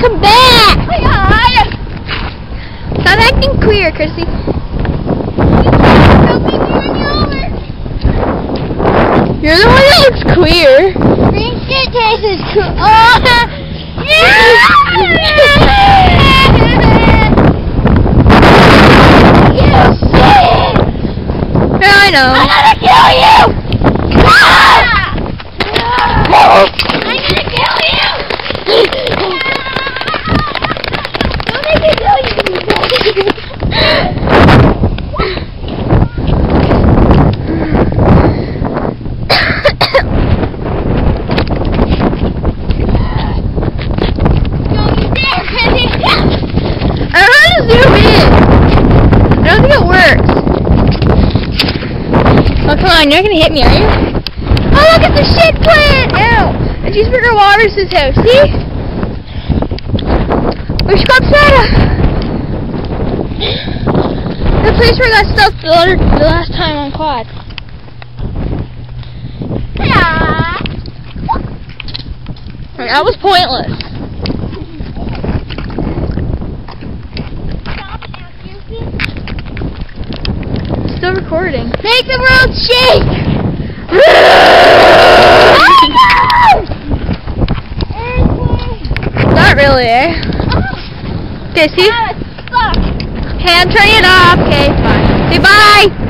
come back! Hi. Stop acting queer, Chrissy. You're the one that looks queer. Green shit tastes cool. Oh. you shit! Yeah, I know. I'm gonna kill you! I'm gonna kill you! Don't make me kill Don't you dare, Chrissy! I don't know how to zoom in. I don't think it works. Oh, come on. You're not to hit me, are you? Oh, look at the shit plant! Ow. The cheeseburger waters his house. See? We go upside it. The place where I got stuck the, other, the last time on quad. Yeah. That was pointless. Recording. Make the world shake! Not really, eh? Okay, see? Suck. Okay, it off. Okay, bye. Say bye!